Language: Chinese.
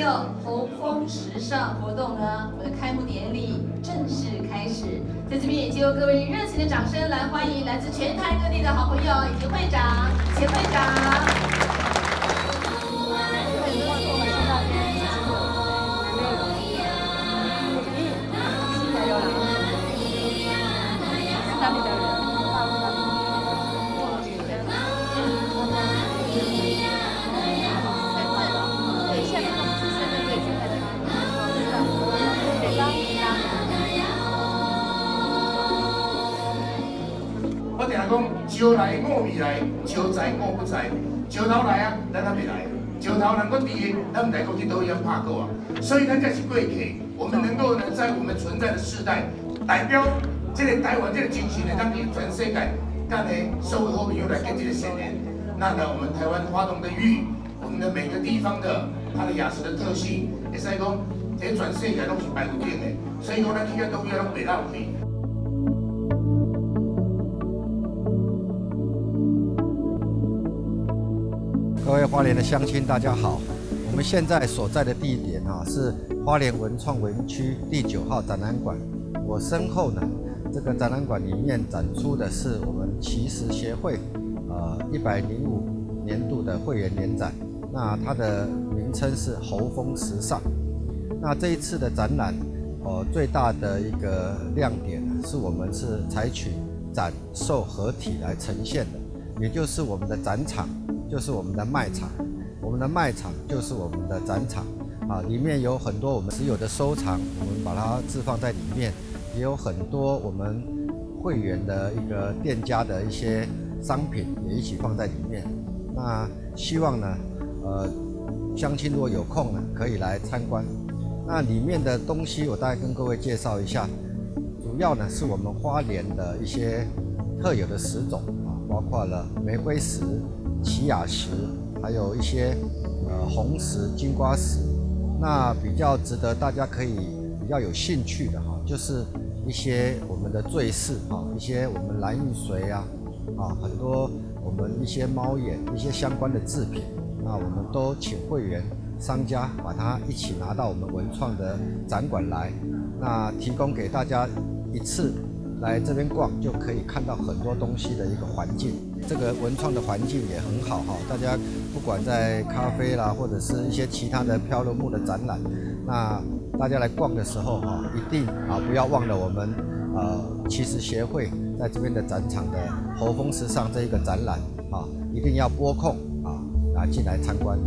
六红枫时尚活动呢，我们的开幕典礼正式开始。在这边也借由各位热情的掌声来欢迎来自全台各地的好朋友以及会长、秦会长。讲招来我未来，招在我不在，招头来啊，咱还未来；招头能够第咱唔来过去都一样拍过啊。所以咱才是贵客，我们能够呢，在我们存在的世代，代表这个台湾这个精神呢，让全世界，干呢，所有好朋友来跟这个宣言。那呢，我们台湾花东的玉，我们的每个地方的它的雅石的特性，也是讲，这全世界都是摆不定的。所以讲，咱去个都要拢袂浪费。各位花莲的乡亲，大家好！我们现在所在的地点啊，是花莲文创园区第九号展览馆。我身后呢，这个展览馆里面展出的是我们奇石协会呃一百零五年度的会员年展。那它的名称是侯峰时尚。那这一次的展览，呃，最大的一个亮点是我们是采取展售合体来呈现的，也就是我们的展场。就是我们的卖场，我们的卖场就是我们的展场啊，里面有很多我们持有的收藏，我们把它置放在里面，也有很多我们会员的一个店家的一些商品也一起放在里面。那希望呢，呃，乡亲如果有空呢，可以来参观。那里面的东西我大概跟各位介绍一下，主要呢是我们花莲的一些特有的石种，包括了玫瑰石。奇雅石，还有一些呃红石、金瓜石，那比较值得大家可以比较有兴趣的哈，就是一些我们的坠饰哈，一些我们蓝玉髓啊，啊很多我们一些猫眼、一些相关的制品，那我们都请会员商家把它一起拿到我们文创的展馆来，那提供给大家一次。来这边逛就可以看到很多东西的一个环境，这个文创的环境也很好哈。大家不管在咖啡啦，或者是一些其他的漂流木的展览，那大家来逛的时候哈，一定啊不要忘了我们呃其实协会在这边的展场的侯风时尚这一个展览啊，一定要拨空啊啊进来参观。